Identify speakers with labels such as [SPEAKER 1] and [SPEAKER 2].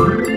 [SPEAKER 1] word.